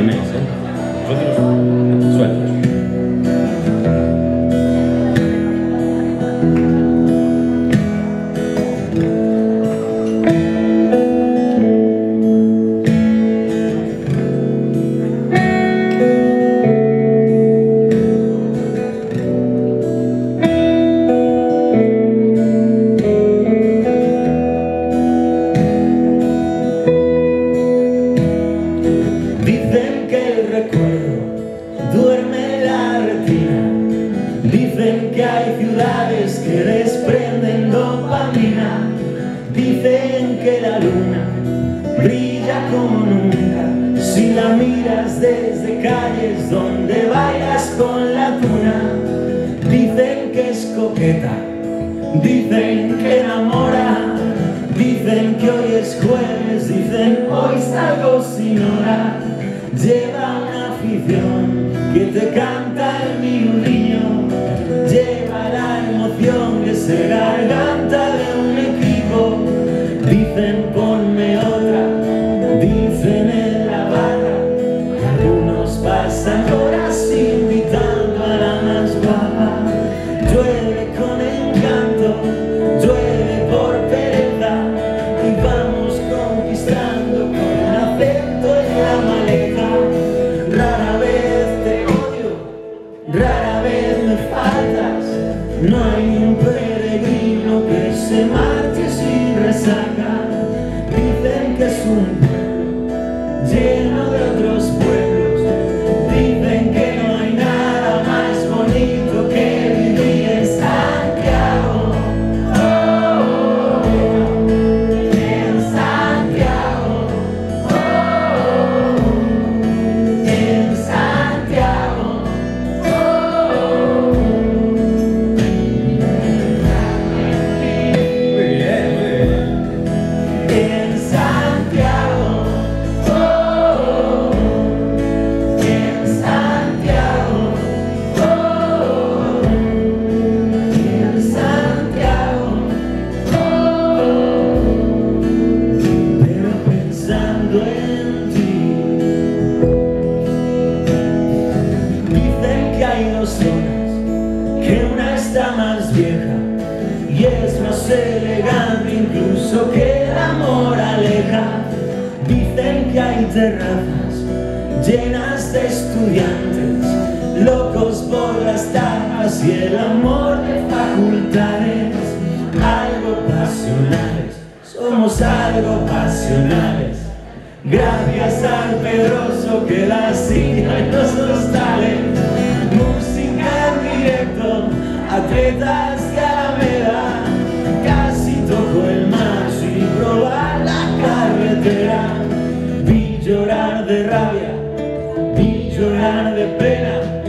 imensa. Dicen que la luna brilla como nunca si la miras desde calles donde bailas con la tuna. Dicen que es coqueta, dicen que enamora, dicen que hoy es jueves, dicen hoy salgo sin hora. Lleva una afición que te canta el minudiño, lleva la emoción de ser Dicen ponme otra, dicen en la barra, algunos pasan horas invitando a la más. Llueve con encanto, llueve por pereza y vamos conquistando con afecto en la maleta. Rara vez te odio, rara vez me faltas. No hay un peregrino que se marche sin resaca. Dicen que es un pueblo lleno de otros pueblos. Más vieja y es más elegante incluso que el amor aleja. Dicen que hay terrazas llenas de estudiantes, locos por las tapas y el amor de facultades, algo pasionales, somos algo pasionales. Gracias al Pedroso que la rabia, llorar de pena,